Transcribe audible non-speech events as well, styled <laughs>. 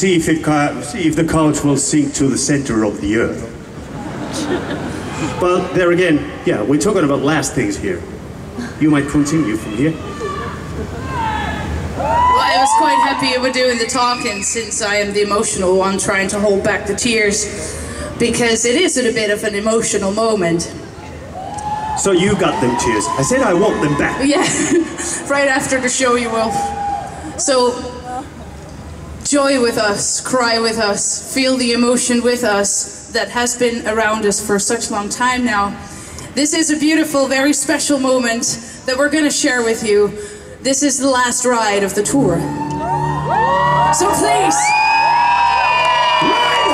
See if, it, see if the couch will sink to the center of the earth. But there again, yeah, we're talking about last things here. You might continue from here. Well, I was quite happy you were doing the talking since I am the emotional one trying to hold back the tears because it is a bit of an emotional moment. So you got them tears. I said I want them back. Yeah, <laughs> right after the show you will. So, joy with us, cry with us, feel the emotion with us that has been around us for such long time now. This is a beautiful, very special moment that we're going to share with you. This is the last ride of the tour. So please,